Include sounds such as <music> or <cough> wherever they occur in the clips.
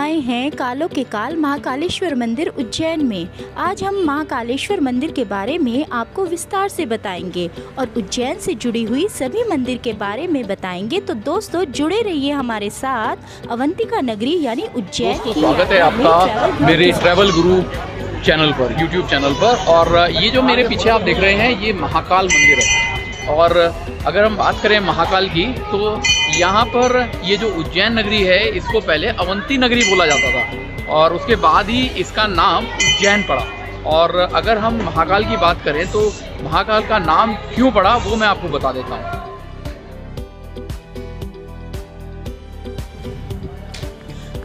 आए हैं कालों के काल महाकालेश्वर मंदिर उज्जैन में। आज हम महाकालेश्वर मंदिर के बारे में आपको विस्तार से बताएँगे और उज्जैन से जुड़ी हुई सभी मंदिर के बारे में बताएँगे। तो दोस्तों जुड़े रहिए हमारे साथ अवंतिका नगरी यानी उज्जैन की। स्वागत है आपका मेरे ट्रैवल गुरु चैनल पर यूट्यूब चैनल पर और ये जो मेरे पीछे आप देख रहे हैं ये महाकाल मंदिर है। और अगर हम बात करें महाकाल की तो यहाँ पर ये जो उज्जैन नगरी है, इसको पहले अवंती नगरी बोला जाता था। और उसके बाद ही इसका नाम उज्जैन पड़ा। और अगर हम महाकाल की बात करें तो महाकाल का नाम क्यों पड़ा, वो मैं आपको बता देता हूँ।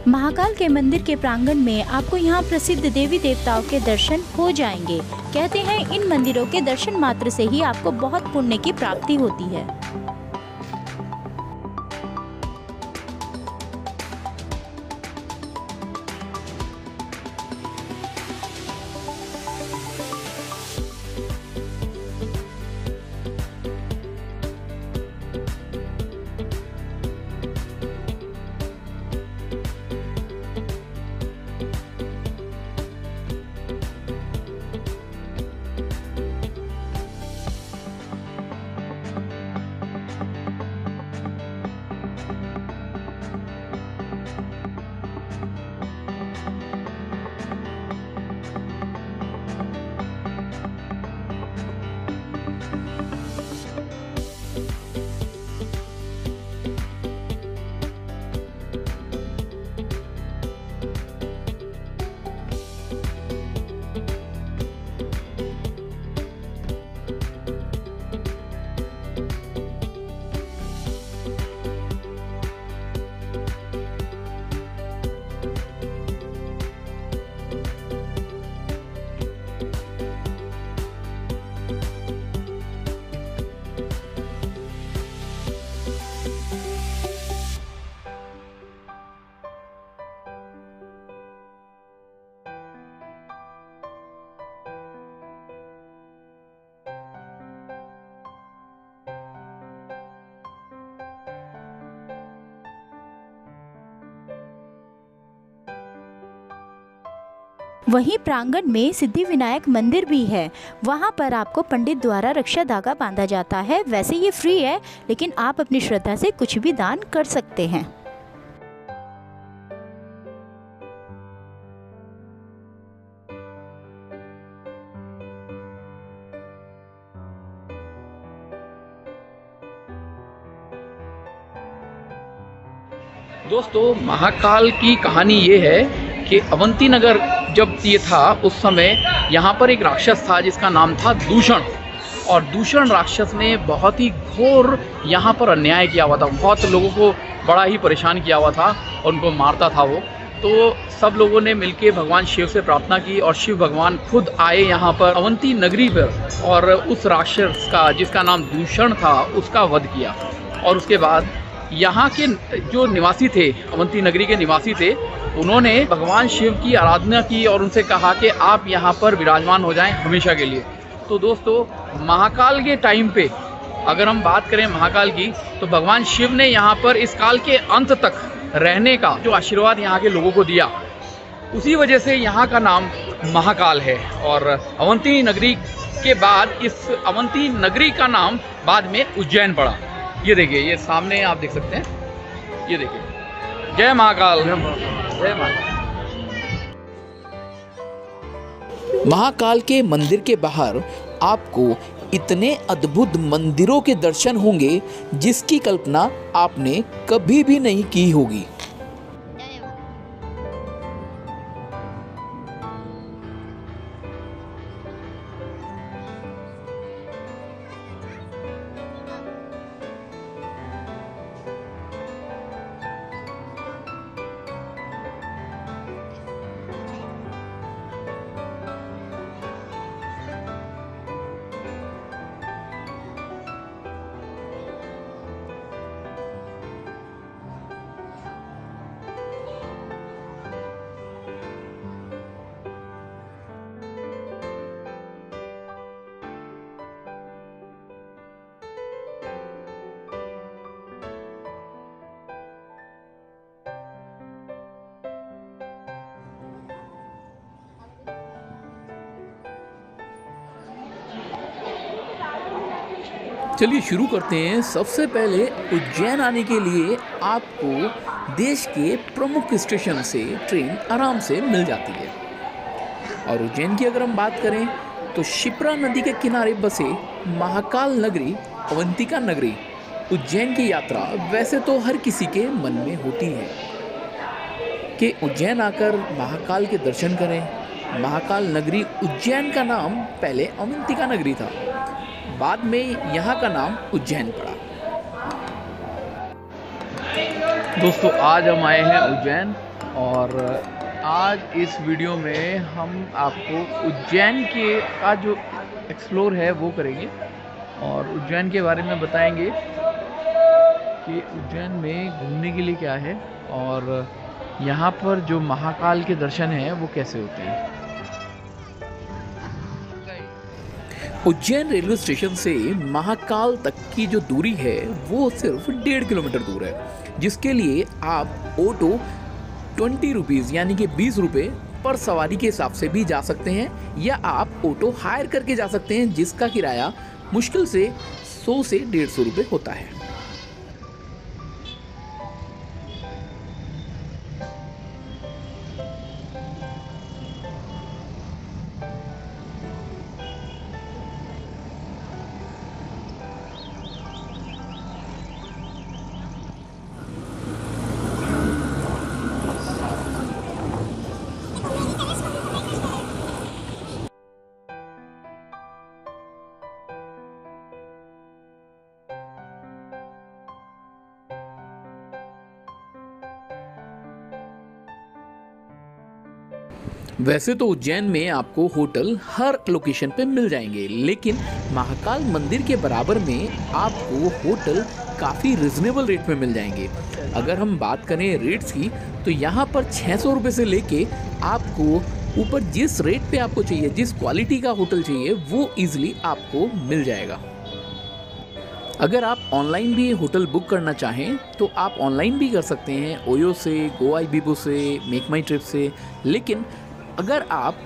महाकाल के मंदिर के प्रांगण में आपको यहाँ प्रसिद्ध देवी देवताओं के दर्शन हो जाएँगे। कहते हैं, इन मंदिरों के दर्शन मात्र से ही आपको बहुत पुण्य की प्राप्ति होती है। वहीं प्रांगण में सिद्धि विनायक मंदिर भी है। वहाँ पर आपको पंडित द्वारा रक्षा धागा बांधा जाता है। वैसे ये फ्री है, लेकिन आप अपनी श्रद्धा से कुछ भी दान कर सकते हैं। दोस्तों, महाकाल की कहानी ये है कि अवंती नगर जब ये था, उस समय यहाँ पर एक राक्षस था जिसका नाम था दूषण। और दूषण राक्षस ने बहुत ही घोर यहाँ पर अन्याय किया हुआ था। बहुत लोगों को बड़ा ही परेशान किया हुआ था और उनको मारता था वो। तो सब लोगों ने मिलके भगवान शिव से प्रार्थना की और शिव भगवान खुद आए यहाँ पर अवंती नगरी पर और उस राक्षस का, जिसका नाम दूषण था, उसका वध किया। और उसके बाद यहाँ के जो निवासी थे, अवंती नगरी के निवासी थे, उन्होंने भगवान शिव की आराधना की और उनसे कहा कि आप यहाँ पर विराजमान हो जाएँ हमेशा के लिए। तो दोस्तों, महाकाल के टाइम पे अगर हम बात करें महाकाल की तो भगवान शिव ने यहाँ पर इस काल के अंत तक रहने का जो आशीर्वाद यहाँ के लोगों को दिया, उसी वजह से यहाँ का नाम महाकाल है। और अवंती नगरी के बाद इस अवंती नगरी का नाम बाद में उज्जैन पड़ा। ये देखिए ये सामने आप देख सकते हैं। ये देखिए। जय महाकाल। जय महाकाल। महाकाल के मंदिर के बाहर आपको इतने अद्भुत मंदिरों के दर्शन होंगे जिसकी कल्पना आपने कभी भी नहीं की होगी। चलिए शुरू करते हैं। सबसे पहले उज्जैन आने के लिए आपको देश के प्रमुख स्टेशन से ट्रेन आराम से मिल जाती है। और उज्जैन की अगर हम बात करें तो शिप्रा नदी के किनारे बसे महाकाल नगरी, अवंतिका नगरी, उज्जैन की यात्रा वैसे तो हर किसी के मन में होती है। कि उज्जैन आकर महाकाल के दर्शन करें। महाकाल नगरी उज्जैन का नाम पहले अवंतिका नगरी था। बाद में यहाँ का नाम उज्जैन पड़ा। दोस्तों, आज हम आए हैं उज्जैन और आज इस वीडियो में हम आपको उज्जैन के का जो एक्सप्लोर है वो करेंगे और उज्जैन के बारे में बताएँगे कि उज्जैन में घूमने के लिए क्या है और यहाँ पर जो महाकाल के दर्शन हैं वो कैसे होते हैं। उज्जैन रेलवे स्टेशन से महाकाल तक की जो दूरी है, वो सिर्फ़ डेढ़ किलोमीटर दूर है, जिसके लिए आप ऑटो ट्वेंटी रुपीज़ यानी कि बीस रुपये पर सवारी के हिसाब से भी जा सकते हैं, या आप ऑटो हायर करके जा सकते हैं, जिसका किराया मुश्किल से सौ से डेढ़ सौ रुपये होता है। वैसे तो उज्जैन में आपको होटल हर लोकेशन पे मिल जाएँगे, लेकिन महाकाल मंदिर के बराबर में आपको होटल काफ़ी रिजनेबल रेट में मिल जाएँगे। अगर हम बात करें रेट्स की तो यहाँ पर छः सौ रुपये से लेके आपको ऊपर जिस रेट पे आपको चाहिए, जिस क्वालिटी का होटल चाहिए, वो ईजिली आपको मिल जाएगा। अगर आप ऑनलाइन भी होटल बुक करना चाहें तो आप ऑनलाइन भी कर सकते हैं ओयो से गो आई बीबो से मेक माई ट्रिप से, लेकिन अगर आप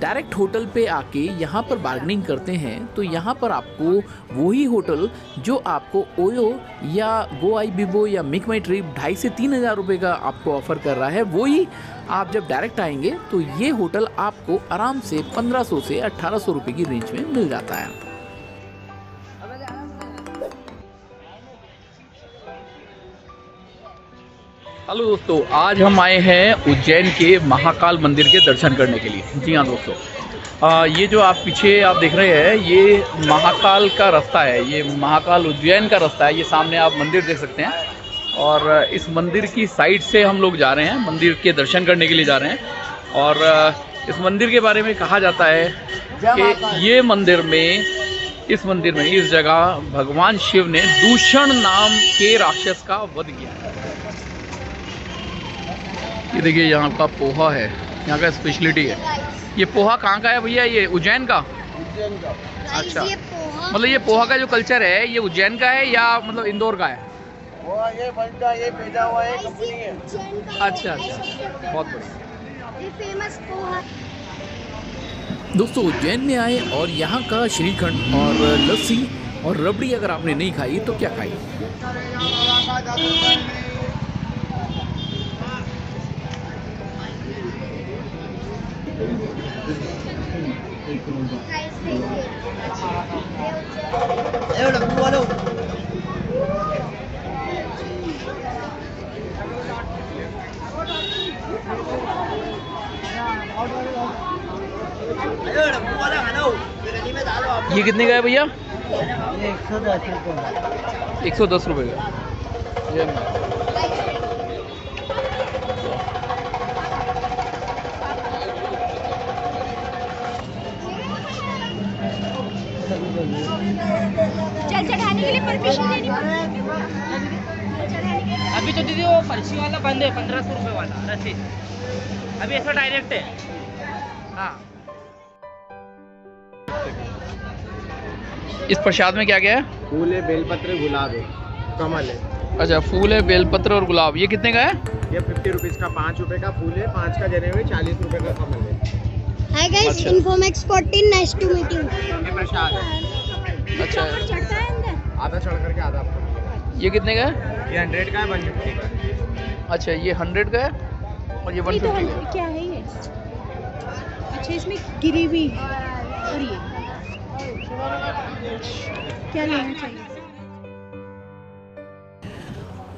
डायरेक्ट होटल पे आके यहाँ पर बार्गनिंग करते हैं तो यहाँ पर आपको वही होटल जो आपको ओयो या गो आई बीबो या मिक माई ट्रिप ढाई से तीन हज़ार रुपये का आपको ऑफ़र कर रहा है, वही आप जब डायरेक्ट आएँगे तो ये होटल आपको आराम से 1500 से 1800 रुपये की रेंज में मिल जाता है। हेलो दोस्तों आज हम आए हैं उज्जैन के महाकाल मंदिर के दर्शन करने के लिए। जी हाँ दोस्तों। आ, ये जो आप पीछे आप देख रहे हैं ये महाकाल का रास्ता है। ये महाकाल उज्जैन का रास्ता है। ये सामने आप मंदिर देख सकते हैं। और इस मंदिर की साइड से हम लोग जा रहे हैं। मंदिर के दर्शन करने के लिए जा रहे हैं। और इस मंदिर के बारे में कहा जाता है कि ये मंदिर में इस मंदिर में इस जगह भगवान शिव ने दूषण नाम के राक्षस का वध किया। है ये देखिए यहाँ का पोहा है यहाँ का स्पेशलिटी है। ये पोहा कहाँ का है भैया ये? उज्जैन का? उज्जैन का। अच्छा। मतलब ये पोहा का जो कल्चर है ये उज्जैन का है या मतलब इंदौर का है? ये बनता ये पैदा हुआ है। कंपनी है। अच्छा अच्छा। बहुत बढ़िया। ये फ़ेमस पोहा। दोस्तों उज्जैन में आए और यहाँ का श्रीखंड और लस्सी और रबड़ी अगर आपने नहीं खाई तो क्या खाई? ये कितने का है भैया एक सौ दस रुपये का जय माता। चल चढ़ाने के लिए परमिशन लेनी पड़ेगी चढ़ाने के लिए अभी तो दीदी वो पर्ची वाला बंद है पंद्रह सौ रुपये वाला रसीद। अभी ऐसा डायरेक्ट है। हाँ। इस प्रसाद में क्या क्या है? फूल है बेलपत्र गुलाब है कमल है। अच्छा फूल है बेलपत्र और गुलाब। ये कितने का है? ये फिफ्टी रुपीज़ का पाँच रुपए का फूल है पाँच का जने हुए चालीस रुपए का कमल है। हाय गाइस अच्छा। इन्फोमेक्स 14 नाइस टू मीट यू ये प्रसाद अच्छा। आधा चढ़ करके आधा आपको ये कितने का है? ये हंड्रेड का है वन फिफ्टी का। अच्छा ये हंड्रेड का है और ये वन तो फिफ्टी का क्या है ये? अच्छा इसमें गिरी भी और ये। क्या लेना चाहिए?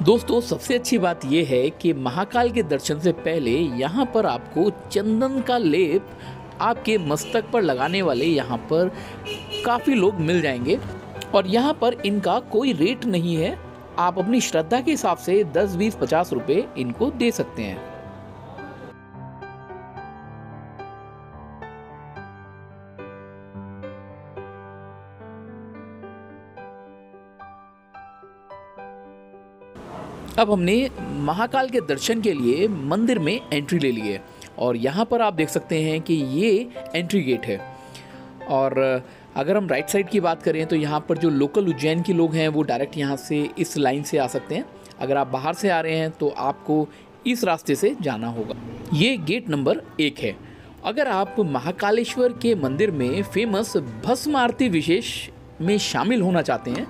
दोस्तों सबसे अच्छी बात यह है कि महाकाल के दर्शन से पहले यहाँ पर आपको चंदन का लेप आपके मस्तक पर लगाने वाले यहाँ पर काफ़ी लोग मिल जाएँगे। और यहाँ पर इनका कोई रेट नहीं है। आप अपनी श्रद्धा के हिसाब से 10, 20, 50 रुपए इनको दे सकते हैं। अब हमने महाकाल के दर्शन के लिए मंदिर में एंट्री ले ली है। और यहाँ पर आप देख सकते हैं कि ये एंट्री गेट है। और अगर हम राइट साइड की बात करें तो यहाँ पर जो लोकल उज्जैन के लोग हैं, वो डायरेक्ट यहाँ से इस लाइन से आ सकते हैं। अगर आप बाहर से आ रहे हैं तो आपको इस रास्ते से जाना होगा। ये गेट नंबर एक है। अगर आप महाकालेश्वर के मंदिर में फ़ेमस भस्म आरती विशेष में शामिल होना चाहते हैं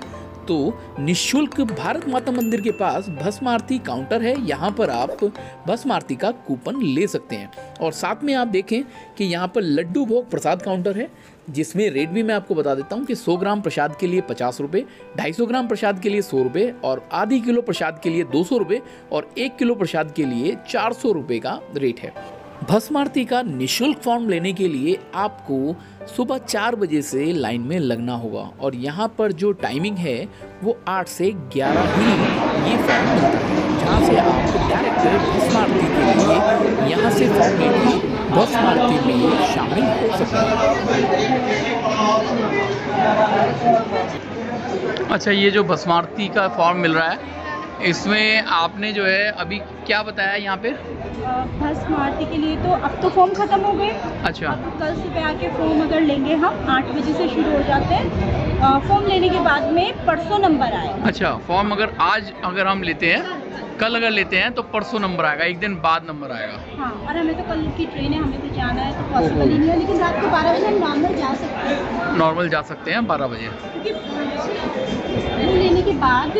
तो निशुल्क भारत माता मंदिर के पास भस्म आरती काउंटर है। यहाँ पर आप भस्म आरती का कूपन ले सकते हैं। और साथ में आप देखें कि यहाँ पर लड्डू भोग प्रसाद काउंटर है। जिसमें रेट भी मैं आपको बता देता हूँ कि 100 ग्राम प्रसाद के लिए पचास रुपये ढाई ग्राम प्रसाद के लिए सौ रुपये और आधी किलो प्रसाद के लिए दो सौ रुपये और एक किलो प्रसाद के लिए चार सौ रुपये का रेट है। भस्म आरती का निशुल्क फॉर्म लेने के लिए आपको सुबह चार बजे से लाइन में लगना होगा और यहाँ पर जो टाइमिंग है, वो आठ से ग्यारह ही ये फॉर्म मिलता है। जहाँ से आप डायरेक्ट भस्म आरती के लिए यहाँ से फॉर्म लेके भस्म में शामिल हो सकते हैं। अच्छा ये जो भस्मारती का फॉर्म मिल रहा है इसमें आपने जो है अभी क्या बताया यहाँ पे? भस्म आरती के लिए तो अब तो फॉर्म खत्म हो गए। अच्छा। अब कल सुबह आके फॉर्म अगर लेंगे हम आठ बजे से शुरू हो जाते हैं। फॉर्म लेने के बाद में परसों नंबर आए। अच्छा फॉर्म अगर आज अगर हम लेते हैं कल अगर लेते हैं तो परसों नंबर आएगा एक दिन बाद नंबर आएगा। हाँ और हमें तो कल की ट्रेन है हमें तो जाना है तो पॉसिबल ही नहीं है लेकिन रात को बारह बजे हम नॉर्मल जा सकते हैं। नॉर्मल जा सकते हैं बारह बजे। लेने के बाद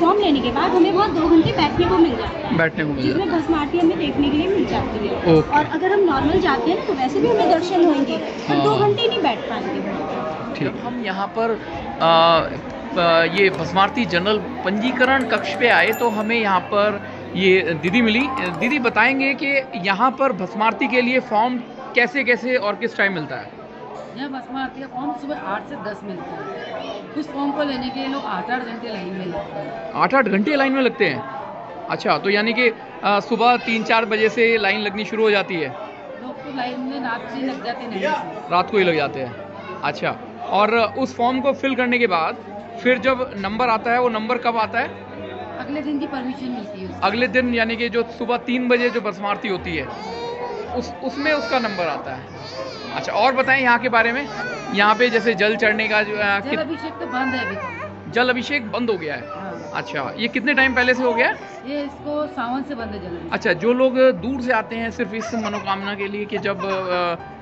फॉर्म लेने के बाद हमें वहाँ दो घंटे बैठने को मिल जाता है। बैठने को मिल जिसमें जाएगा भस्म आरती हमें देखने के लिए मिल जाती है। और अगर हम नॉर्मल जाते हैं ना तो वैसे भी हमें दर्शन होंगे हम दो हाँ। घंटे नहीं बैठ पाएँगे। ठीक। हम यहाँ पर ये भस्मारती जनरल पंजीकरण कक्ष पे आए तो हमें यहाँ पर ये दीदी मिली। दीदी बताएँगे कि यहाँ पर भस्मारती के लिए फॉर्म कैसे कैसे और किस टाइम मिलता है? यहाँ भस्म आरती का फॉर्म सुबह आठ से दस मिलता है। उस फॉर्म को लेने के लिए लोग आठ आठ घंटे लाइन में लगते हैं। आठ आठ घंटे लाइन में लगते हैं? अच्छा तो यानी कि सुबह तीन चार बजे से लाइन लगनी शुरू हो जाती है? लोग तो लाइन में रात लग जाते नहीं रात को ही लग जाते हैं। अच्छा और उस फॉर्म को फिल करने के बाद फिर जब नंबर आता है वो नंबर कब आता है? अगले दिन की परमिशन मिलती है अगले दिन यानी कि जो सुबह तीन बजे जो बसमारती होती है उस उसमें उसका नंबर आता है। अच्छा और बताएँ यहाँ के बारे में। यहाँ पे जैसे जल चढ़ने का जो जल अभिषेक तो बंद है अभी। जल अभिषेक बंद हो गया है हाँ। अच्छा ये कितने टाइम पहले से हो गया? ये इसको सावन से बंद है अच्छा जो लोग दूर से आते हैं सिर्फ़ इस मनोकामना के लिए कि जब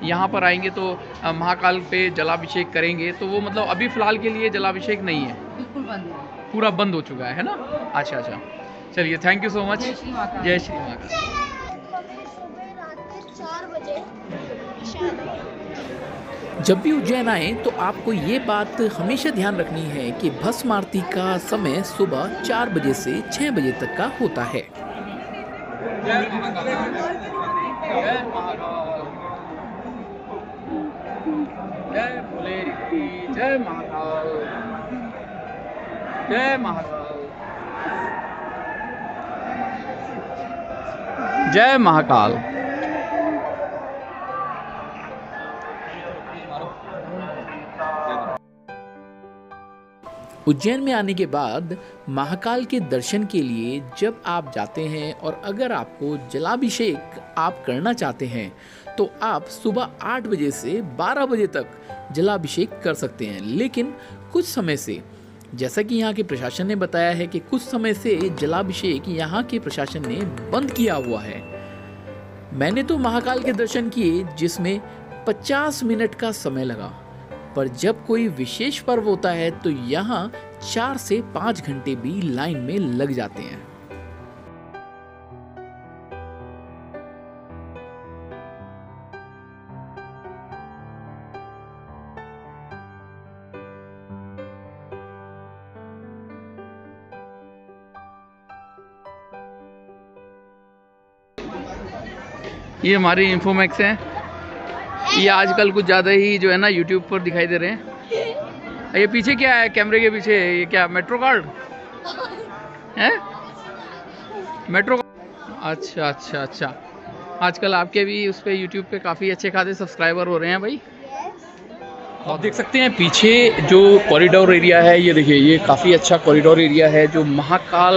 यहाँ पर आएँगे तो महाकाल पे जलाभिषेक करेंगे तो वो मतलब अभी फ़िलहाल के लिए जलाभिषेक नहीं है? बिल्कुल बंद है। पूरा बंद हो चुका है है ना? अच्छा अच्छा। चलिए थैंक यू सो मच जय श्री महाकाल। जय श्री महाकाल हमें सुबह रात के चार बजे जब भी उज्जैन आए तो आपको ये बात हमेशा ध्यान रखनी है कि भस्म आरती का समय सुबह चार बजे से छः बजे तक का होता है। जय महाकाल। जय महाकाल। उज्जैन में आने के बाद महाकाल के दर्शन के लिए जब आप जाते हैं और अगर आपको जलाभिषेक आप करना चाहते हैं तो आप सुबह आठ बजे से बारह बजे तक जलाभिषेक कर सकते हैं। लेकिन कुछ समय से, जैसा कि यहाँ के प्रशासन ने बताया है कि कुछ समय से जलाभिषेक यहाँ के प्रशासन ने बंद किया हुआ है। मैंने तो महाकाल के दर्शन किए जिसमें 50 मिनट का समय लगा। पर जब कोई विशेष पर्व होता है तो यहाँ चार से पाँच घंटे भी लाइन में लग जाते हैं। ये हमारी इन्फोमैक्स हैं। ये आजकल कुछ ज़्यादा ही जो है ना यूट्यूब पर दिखाई दे रहे हैं। <laughs> ये पीछे क्या है? कैमरे के पीछे ये क्या मेट्रो कार्ड? है? मेट्रो अच्छा अच्छा अच्छा। आजकल आपके भी उस पर यूट्यूब पे काफ़ी अच्छे खासे सब्सक्राइबर हो रहे हैं भाई। आप देख सकते हैं पीछे जो कॉरिडोर एरिया है, ये देखिए, ये काफ़ी अच्छा कॉरिडोर एरिया है, जो महाकाल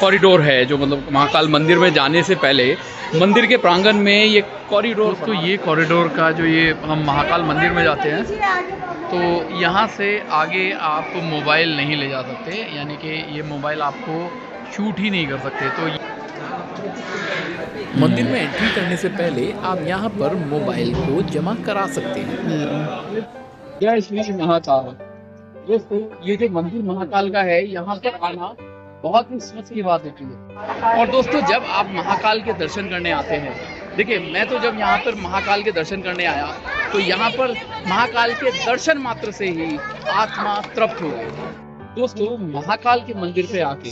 कॉरिडोर है, जो मतलब महाकाल मंदिर में जाने से पहले मंदिर के प्रांगण में ये कॉरिडोर तो ये कॉरिडोर का जो ये हम महाकाल मंदिर में जाते हैं तो यहाँ से आगे आप मोबाइल नहीं ले जा सकते, यानी कि ये मोबाइल आपको शूट ही नहीं कर सकते तो मंदिर में एंट्री करने से पहले आप यहाँ पर मोबाइल को जमा करा सकते हैं। जय श्री महाकाल। दोस्तों, ये जो मंदिर महाकाल का है, यहाँ पर आना बहुत ही सोच की बात होती है। और दोस्तों, जब आप महाकाल के दर्शन करने आते हैं, देखिए, मैं तो जब यहाँ पर महाकाल के दर्शन करने आया तो यहाँ पर महाकाल के दर्शन मात्र से ही आत्मा तृप्त हो गई। दोस्तों, महाकाल के मंदिर पे आके,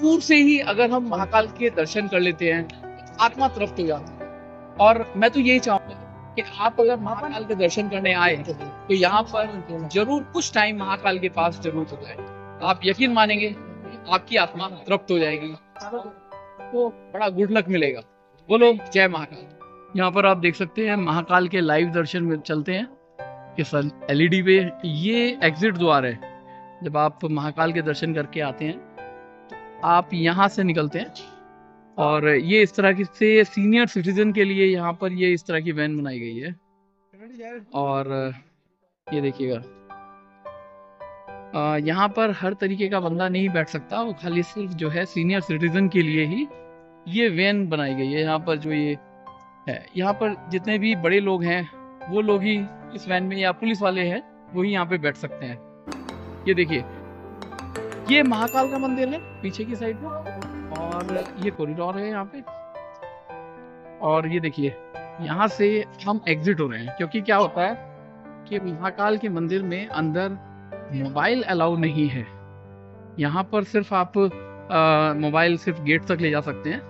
दूर से ही अगर हम महाकाल के दर्शन कर लेते हैं, आत्मा तृप्त हो जाती है। और मैं तो यही चाहूँगा कि आप अगर महाकाल के दर्शन करने आए तो यहाँ पर ज़रूर कुछ टाइम महाकाल के पास ज़रूर जाए आप यकीन मानेंगे, आपकी आत्मा तृप्त हो जाएगी। तो बड़ा गुड लक मिलेगा। बोलो, जय महाकाल। यहाँ पर आप देख सकते हैं, महाकाल के लाइव दर्शन में चलते हैं, कि सर एलईडी पे ये एग्जिट द्वार है। जब आप महाकाल के दर्शन करके आते हैं तो आप यहाँ से निकलते हैं। और ये इस तरह की से सीनियर सिटीजन के लिए यहाँ पर ये इस तरह की वैन बनाई गई है। और, ये देखिएगा। यहाँ पर हर तरीके का बंदा नहीं बैठ सकता, वो खाली सिर्फ़ जो है सीनियर सिटीजन के लिए ही ये वैन बनाई गई है। यहाँ पर जो ये है, यहाँ पर जितने भी बड़े लोग हैं, वो लोग ही इस वैन में या पुलिस वाले हैं, वो ही यहाँ पे बैठ सकते हैं। ये देखिए, ये महाकाल का मंदिर है, पीछे की साइड में। और ये कॉरिडोर है यहाँ पे। और ये देखिए, यहाँ से हम एग्जिट हो रहे हैं, क्योंकि क्या होता है कि महाकाल के मंदिर में अंदर मोबाइल अलाउ नहीं है। यहाँ पर सिर्फ़ आप मोबाइल सिर्फ़ गेट तक ले जा सकते हैं,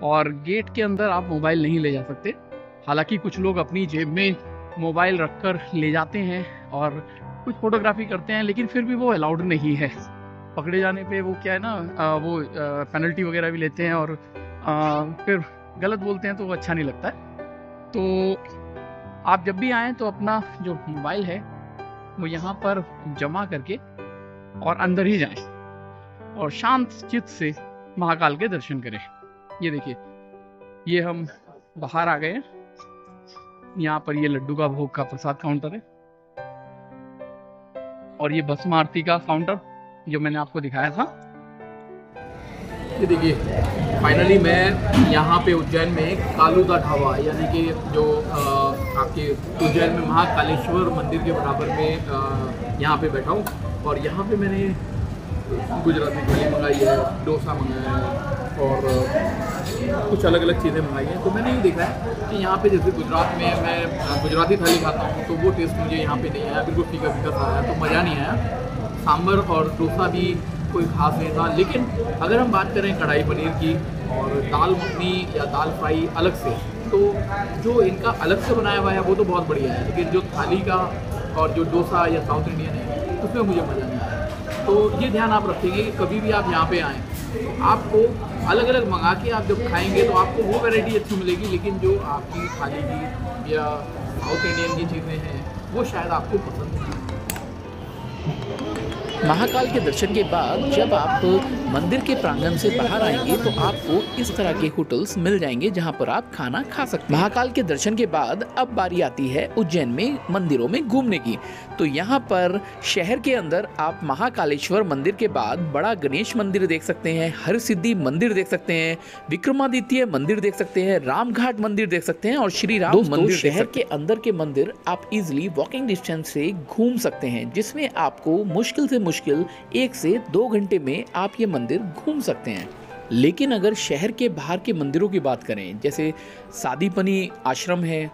और गेट के अंदर आप मोबाइल नहीं ले जा सकते। हालाँकि कुछ लोग अपनी जेब में मोबाइल रखकर ले जाते हैं और कुछ फोटोग्राफी करते हैं, लेकिन फिर भी वो अलाउड नहीं है। पकड़े जाने पे वो क्या है ना अ, वो पेनल्टी वगैरह भी लेते हैं और अ, फिर गलत बोलते हैं तो वो अच्छा नहीं लगता है। तो आप जब भी आएँ तो अपना जो मोबाइल है वो यहाँ पर जमा करके और अंदर ही जाएँ और शांत चित्त से महाकाल के दर्शन करें। ये देखिए ये हम बाहर आ गए हैं। यहाँ पर ये लड्डू का भोग का प्रसाद काउंटर है। और ये भस्म आरती का काउंटर जो मैंने आपको दिखाया था। ये देखिए फाइनली मैं यहाँ पे उज्जैन में कालू का ढाबा यानी कि जो आ, आपके उज्जैन में महाकालेश्वर मंदिर के बराबर में यहाँ पे बैठा हूँ। और यहाँ पे मैंने गुजराती थाली मंगाई है डोसा मंगाया है और कुछ अलग अलग चीज़ें मंगाई हैं तो मैंने ये देखा है कि यहाँ पे जैसे गुजरात में मैं गुजराती थाली खाता हूँ तो वो टेस्ट मुझे यहाँ पे नहीं आया, बिल्कुल फीका फीका सा आया तो मज़ा नहीं आया। सांभर और डोसा भी कोई खास नहीं था, लेकिन अगर हम बात करें कढ़ाई पनीर की और दाल मखनी या दाल फ्राई अलग से तो जो इनका अलग से बनाया हुआ है, वो तो बहुत बढ़िया है, लेकिन जो थाली का और जो डोसा या साउथ इंडियन है, उसमें मुझे मज़ा नहीं आया। तो ये ध्यान आप रखेंगे कि कभी भी आप यहाँ पे आएँ तो आपको अलग अलग मंगा के आप जब खाएँगे तो आपको वो वैरायटी अच्छी मिलेगी, लेकिन जो आपकी थाली की या साउथ इंडियन की चीज़ें हैं, वो शायद आपको पसंद नहीं महाकाल के दर्शन के बाद जब आप मंदिर के प्रांगण से बाहर आएँगे तो आपको इस तरह के होटल्स मिल जाएँगे जहाँ पर आप खाना खा सकते हैं। महाकाल के दर्शन के बाद अब बारी आती है उज्जैन में मंदिरों में घूमने की। तो यहाँ पर शहर के अंदर आप महाकालेश्वर मंदिर के बाद बड़ा गणेश मंदिर देख सकते हैं हर सिद्धि मंदिर देख सकते हैं विक्रमादित्य मंदिर देख सकते हैं रामघाट मंदिर देख सकते हैं और श्री राम मंदिर शहर के अंदर के मंदिर आप इजिली वॉकिंग डिस्टेंस से घूम सकते हैं जिसमें आपको मुश्किल से मुश्किल एक से दो घंटे में आप ये मंदिर घूम सकते हैं। लेकिन अगर शहर के बाहर के मंदिरों की बात करें जैसे सादीपनी आश्रम है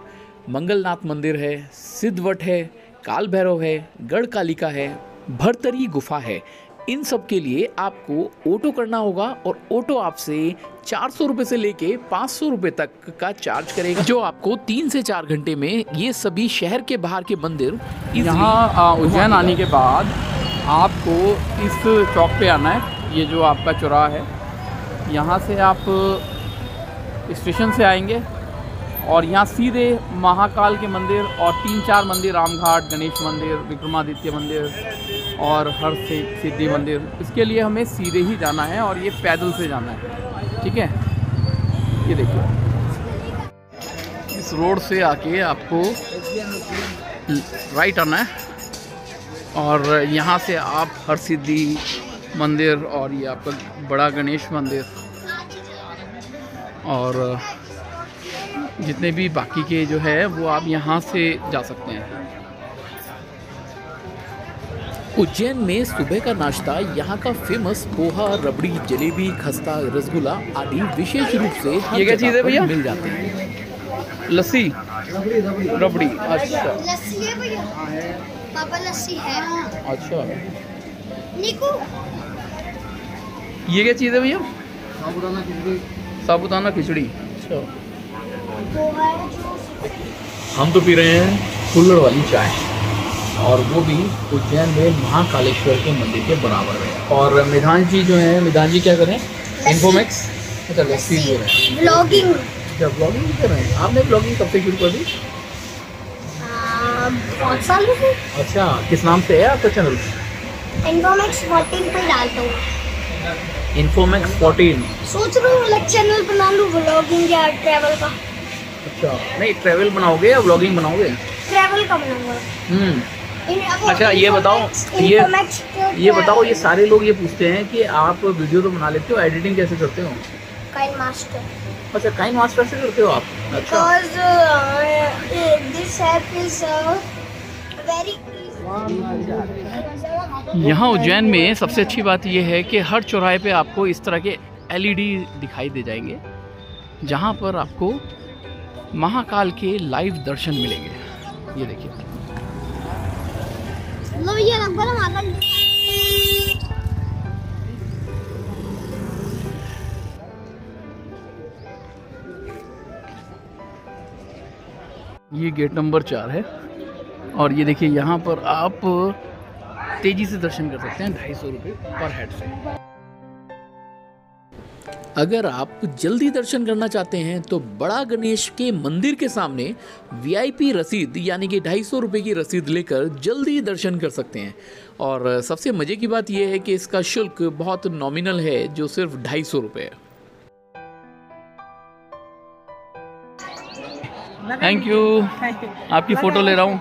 मंगलनाथ मंदिर है सिद्धवट है काल भैरव है गढ़ कालिका है भरतरी गुफा है इन सब के लिए आपको ऑटो करना होगा और ऑटो आपसे चार सौ रुपये से लेके पाँच सौ रुपये तक का चार्ज करेगा जो आपको तीन से चार घंटे में ये सभी शहर के बाहर के मंदिर यहाँ उज्जैन आने के बाद आपको इस चौक पे आना है। ये जो आपका चौराहा है, यहाँ से आप, स्टेशन से आएँगे और यहाँ सीधे महाकाल के मंदिर और तीन चार मंदिर, रामघाट, गणेश मंदिर, विक्रमादित्य मंदिर और हर सिद्धि मंदिर, इसके लिए हमें सीधे ही जाना है और ये पैदल से जाना है। ठीक है? ये देखिए। इस रोड से आके आपको राइट आना है और यहाँ से आप हर सिद्धि मंदिर और ये आपका बड़ा गणेश मंदिर। और जितने भी बाकी के जो है वो आप यहाँ से जा सकते हैं। उज्जैन में सुबह का नाश्ता यहाँ का फ़ेमस पोहा रबड़ी जलेबी खस्ता रसगुल्ला आदि विशेष रूप से ये क्या चीज़ है भैया? मिल जाते हैं। लस्सी। रबड़ी अच्छा। लस्सी है भैया। पापा लस्सी है। अच्छा। निकू ये क्या चीज़ है भैया? साबुदाना खिचड़ी। अच्छा। हम तो पी रहे हैं कुल्लड़ वाली चाय। और वो भी उज्जैन में महाकालेश्वर के मंदिर के बराबर है और मिधान जी जो है मिधान जी क्या करें इन्फोमेक्स अच्छा लस्सी जो है। ब्लॉगिंग अच्छा ब्लॉगिंग भी कर रहे हैं। आपने ब्लॉगिंग कब से शुरू कर दी? बहुत साल अच्छा किस नाम से है आपका चैनल इन्फॉर्मेक्स फोर्टीन पे डालता हूँ। इन्फोमेक्स फोर्टीन सोच रहा हूँ अलग चैनल बना लूँ ब्लॉगिंग या ट्रैवल का? अच्छा। नहीं ट्रैवल बनाओगे या ब्लॉगिंग बनाओगे? ट्रैवल का बनाऊँगा। हम्म। अच्छा ये बताओ ये ये बताओ ये सारे लोग ये पूछते हैं कि आप वीडियो तो बना लेते हो एडिटिंग कैसे करते हो? Kind master अच्छा काइन मास्टर से करते हो आप? अच्छा। App is uh, very यहाँ उज्जैन में सबसे अच्छी बात यह है कि हर चौराहे पे आपको इस तरह के एलईडी दिखाई दे जाएँगे जहाँ पर आपको महाकाल के लाइव दर्शन मिलेंगे। ये देखिए। ये गेट नंबर चार है। और ये देखिए यहाँ पर आप तेज़ी से दर्शन कर सकते हैं ढाई सौ रुपये पर हेड से। अगर आप जल्दी दर्शन करना चाहते हैं तो बड़ा गणेश के मंदिर के सामने वीआईपी रसीद यानी कि ढाई सौ रुपये की रसीद लेकर जल्दी दर्शन कर सकते हैं। और सबसे मज़े की बात यह है कि इसका शुल्क बहुत नॉमिनल है जो सिर्फ़ ढाई सौ रुपये। है थैंक यू आपकी फ़ोटो ले रहा हूँ।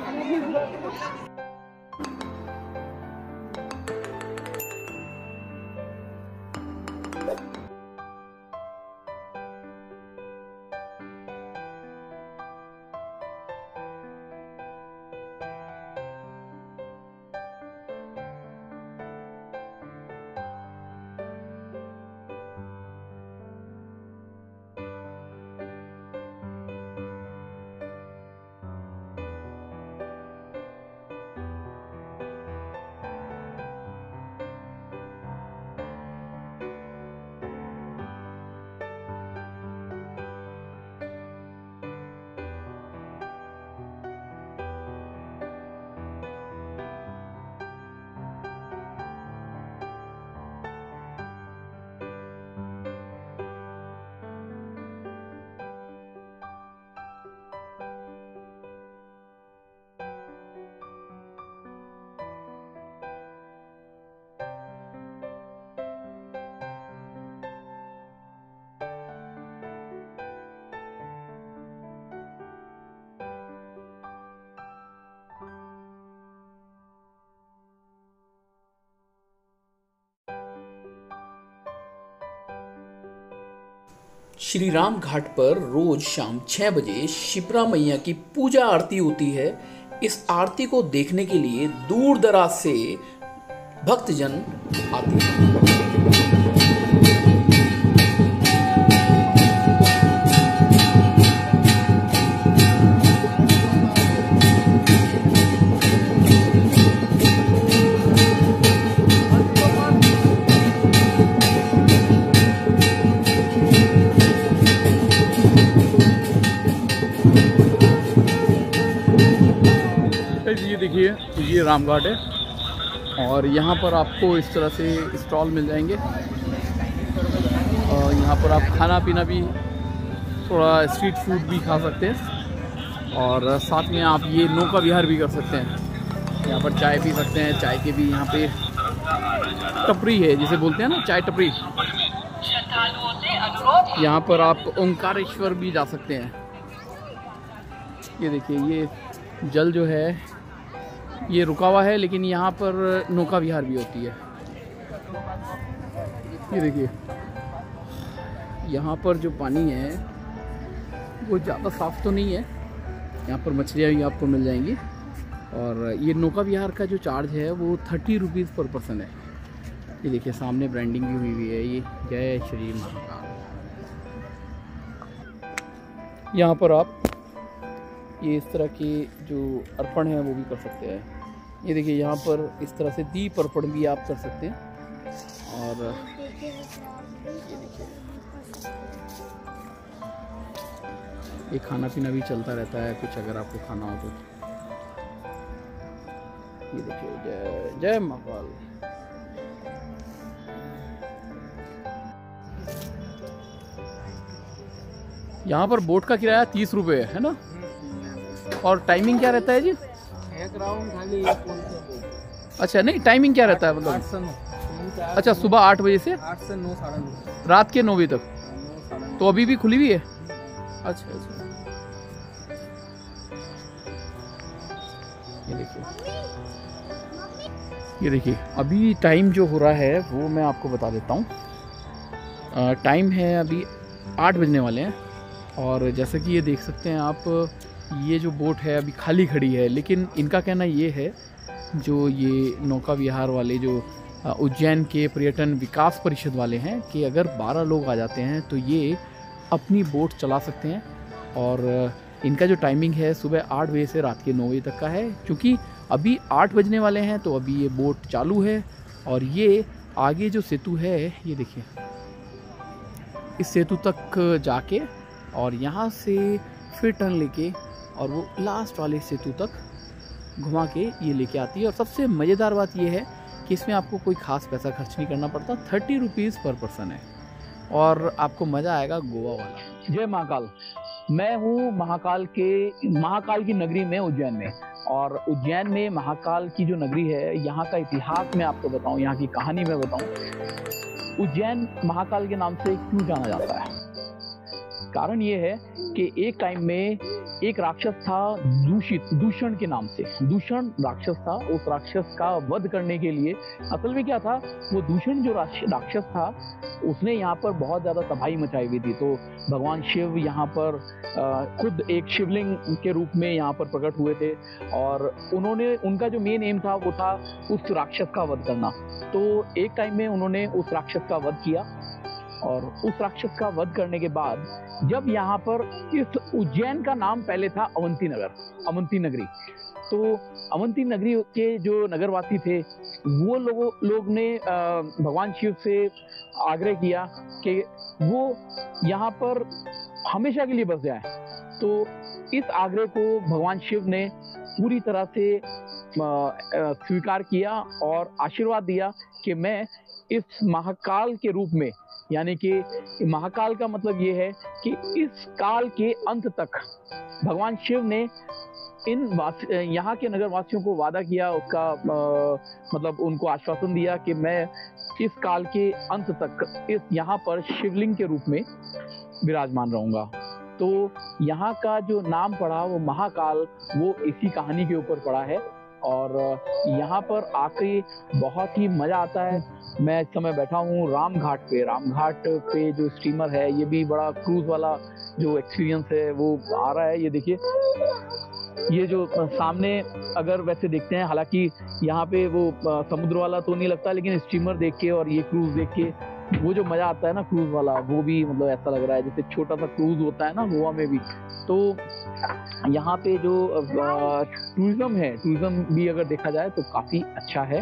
श्री राम घाट पर रोज शाम छः बजे शिप्रा मैया की पूजा आरती होती है। इस आरती को देखने के लिए दूर दराज से भक्तजन आते हैं। ये रामघाट है। और यहाँ पर आपको इस तरह से स्टॉल मिल जाएँगे। और यहाँ पर आप खाना पीना भी, थोड़ा स्ट्रीट फ़ूड भी खा सकते हैं। और साथ में आप ये नौका विहार भी कर सकते हैं। यहाँ पर चाय पी सकते हैं। चाय के भी यहाँ पे टपरी है, जिसे बोलते हैं ना, चाय टपरी। यहाँ पर आप ओंकारेश्वर भी जा सकते हैं। ये देखिए, ये जल जो है ये रुका हुआ है, लेकिन यहाँ पर नौका विहार भी होती है। ये देखिए। यहाँ पर जो पानी है, वो ज़्यादा साफ़ तो नहीं है। यहाँ पर मछलियाँ भी आपको मिल जाएँगी। और ये नौका विहार का जो चार्ज है, वो थर्टी रुपीज़ पर पर्सन है। ये देखिए, सामने ब्रांडिंग भी हुई हुई है। ये जय श्री महाकाल। यहाँ पर आप ये इस तरह के जो अर्पण है, वो भी कर सकते हैं। ये देखिए, यहाँ पर इस तरह से दीप अर्पण भी आप कर सकते हैं। और ये देखिए ये खाना पीना भी चलता रहता है, कुछ अगर आपको खाना हो तो। ये देखिए, जय जय महाकाल यहाँ पर बोट का किराया तीस रुपये है ना? और टाइमिंग क्या रहता है जी? एक राउंड खाली। अच्छा नहीं टाइमिंग क्या रहता है मतलब? अच्छा सुबह आठ बजे से? आठ से नौ साढ़े नौ। रात के नौ बजे तक? नौ तो अभी भी खुली हुई है? अच्छा अच्छा। ये देखिए। ये देखिए अभी टाइम जो हो रहा है वो मैं आपको बता देता हूँ। टाइम है अभी आठ बजने वाले हैं। और जैसा कि ये देख सकते हैं आप ये जो बोट है अभी खाली खड़ी है, लेकिन इनका कहना ये है, जो ये नौका विहार वाले, जो उज्जैन के पर्यटन विकास परिषद वाले हैं, कि अगर 12 लोग आ जाते हैं तो ये अपनी बोट चला सकते हैं। और इनका जो टाइमिंग है, सुबह आठ बजे से रात के नौ बजे तक का है, क्योंकि अभी आठ बजने वाले हैं तो अभी ये बोट चालू है। और ये आगे जो सेतु है, ये देखिए, इस सेतु तक जाके और यहाँ से फिर टर्न लेके और वो लास्ट वाले सेतु तक घुमा के ये लेके आती है। और सबसे मज़ेदार बात ये है कि इसमें आपको कोई खास पैसा खर्च नहीं करना पड़ता। थर्टी रुपीज़ पर पर्सन है। और आपको मज़ा आएगा गोवा वाला। जय महाकाल। मैं हूँ महाकाल के, महाकाल की नगरी में उज्जैन में। और उज्जैन में महाकाल की जो नगरी है, यहाँ का इतिहास मैं आपको बताऊँ, यहाँ की कहानी मैं बताऊँ। उज्जैन महाकाल के नाम से क्यों जाना जाता है? कारण ये है कि एक टाइम में एक राक्षस था दूषित, दूषण के नाम से। दूषण राक्षस था, उस राक्षस का वध करने के लिए। असल में क्या था, वो दूषण जो राक्षस था, उसने यहाँ पर बहुत ज़्यादा तबाही मचाई हुई थी। तो भगवान शिव यहाँ पर खुद एक शिवलिंग के रूप में यहाँ पर प्रकट हुए थे और उन्होंने, उनका जो मेन एम था वो था उस राक्षस का वध करना। तो एक टाइम में उन्होंने उस राक्षस का वध किया। और उस राक्षस का वध करने के बाद, जब यहाँ पर इस उज्जैन का नाम पहले था अवंती नगर, अवंती नगरी। तो अवंती नगरी के जो नगरवासी थे, वो लोगों, लोग ने भगवान शिव से आग्रह किया कि वो यहाँ पर हमेशा के लिए बस जाए। तो इस आग्रह को भगवान शिव ने पूरी तरह से स्वीकार किया और आशीर्वाद दिया कि मैं इस महाकाल के रूप में यानी कि महाकाल का मतलब ये है कि इस काल के अंत तक भगवान शिव ने इन वास यहाँ के नगर वासियों को वादा किया उसका अ, मतलब उनको आश्वासन दिया कि मैं इस काल के अंत तक इस यहाँ पर शिवलिंग के रूप में विराजमान रहूँगा। तो यहाँ का जो नाम पड़ा वो महाकाल वो इसी कहानी के ऊपर पड़ा है और यहाँ पर आके बहुत ही मज़ा आता है। मैं इस समय बैठा हूँ राम घाट पे। राम घाट पे जो स्टीमर है, ये भी बड़ा क्रूज वाला जो एक्सपीरियंस है, वो आ रहा है। ये देखिए, ये जो सामने अगर वैसे देखते हैं, हालाँकि यहाँ पे वो समुद्र वाला तो नहीं लगता, लेकिन स्टीमर देख के और ये क्रूज देख के, वो जो मज़ा आता है ना क्रूज वाला, वो भी मतलब ऐसा लग रहा है, जैसे छोटा सा क्रूज होता है ना, गोवा में भी। तो यहाँ पे जो टूरिज़्म है टूरिज़्म भी अगर देखा जाए तो काफ़ी अच्छा है।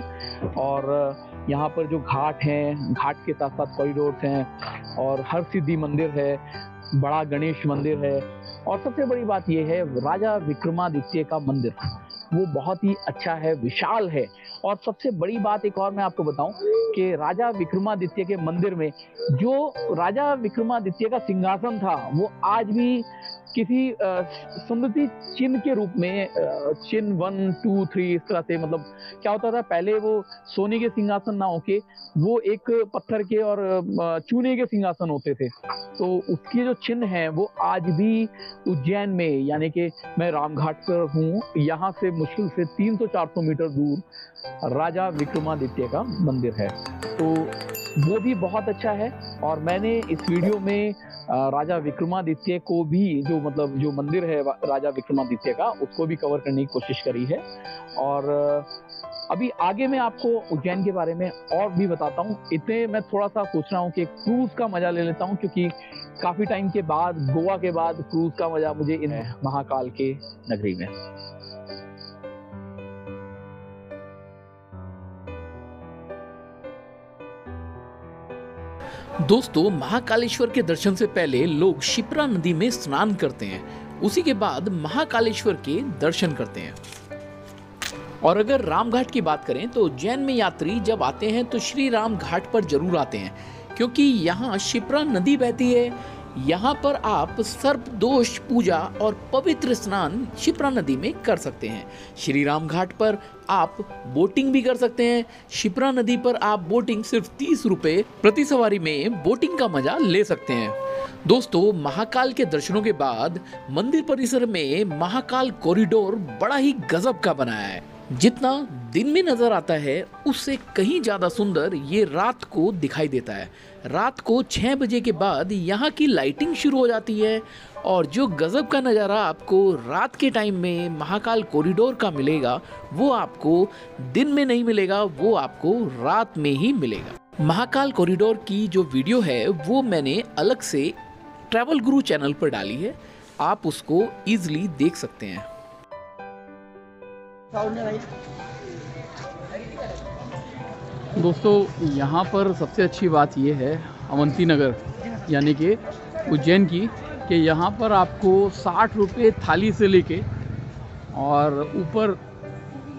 और यहाँ पर जो घाट हैं, घाट के साथ साथ कॉरिडोर्स हैं और हर सिद्धि मंदिर है, बड़ा गणेश मंदिर है और सबसे बड़ी बात यह है, राजा विक्रमादित्य का मंदिर, वो बहुत ही अच्छा है, विशाल है और सबसे बड़ी बात एक और मैं आपको बताऊँ कि राजा विक्रमादित्य के मंदिर में जो राजा विक्रमादित्य का सिंहासन था, वो आज भी किसी स्मृति चिन्ह के रूप में चिन्ह वन, टू, थ्री, इस तरह से मतलब क्या होता था, पहले वो सोने के सिंहासन ना होके, वो एक पत्थर के और चूने के सिंहासन होते थे। तो उसके जो चिन्ह हैं, वो आज भी उज्जैन में, यानी कि मैं रामघाट पर हूँ, यहाँ से मुश्किल से 300-400 मीटर दूर राजा विक्रमादित्य का मंदिर है। तो वो भी बहुत अच्छा है, और मैंने इस वीडियो में राजा विक्रमादित्य को भी जो मतलब जो मंदिर है राजा विक्रमादित्य का उसको भी कवर करने की कोशिश करी है। और अभी आगे मैं आपको उज्जैन के बारे में और भी बताता हूँ। इतने मैं थोड़ा सा सोच रहा हूँ कि क्रूज का मज़ा ले लेता हूँ क्योंकि काफ़ी टाइम के बाद गोवा के बाद क्रूज का मज़ा मुझे इन महाकाल के नगरी में। दोस्तों, महाकालेश्वर के दर्शन से पहले लोग शिप्रा नदी में स्नान करते हैं। उसी के बाद महाकालेश्वर के दर्शन करते हैं। और अगर राम घाट की बात करें तो जैन में यात्री जब आते हैं तो श्री राम घाट पर ज़रूर आते हैं, क्योंकि यहाँ शिप्रा नदी बहती है यहाँ पर आप सर्प दोष पूजा और पवित्र स्नान शिप्रा नदी में कर सकते हैं। श्री राम घाट पर आप बोटिंग भी कर सकते हैं। शिप्रा नदी पर आप बोटिंग सिर्फ़ तीस रुपये प्रति सवारी में बोटिंग का मज़ा ले सकते हैं। दोस्तों, महाकाल के दर्शनों के बाद मंदिर परिसर में महाकाल कॉरिडोर बड़ा ही गजब का बनाया है। जितना दिन में नज़र आता है, उससे कहीं ज़्यादा सुंदर ये रात को दिखाई देता है। रात को छह बजे के बाद यहाँ की लाइटिंग शुरू हो जाती है और जो गजब का नज़ारा आपको रात के टाइम में महाकाल कॉरिडोर का मिलेगा, वो आपको दिन में नहीं मिलेगा, वो आपको रात में ही मिलेगा। महाकाल कॉरिडोर की जो वीडियो है, वो मैंने अलग से ट्रैवल गुरु चैनल पर डाली है। आप उसको ईजिली देख सकते हैं। दोस्तों, यहाँ पर सबसे अच्छी बात ये है, अवंती नगर, यानी कि उज्जैन की, कि यहाँ पर आपको साठ रुपये थाली से लेके और ऊपर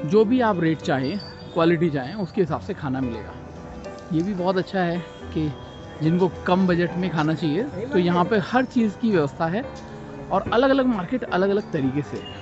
जो भी आप रेट चाहें क्वालिटी चाहें, उसके हिसाब से खाना मिलेगा। ये भी बहुत अच्छा है कि जिनको कम बजट में खाना चाहिए तो यहाँ पे हर चीज़ की व्यवस्था है और अलग अलग मार्केट अलग अलग तरीके से है।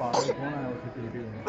पागल कौन है? वो सिक्योरिटी में।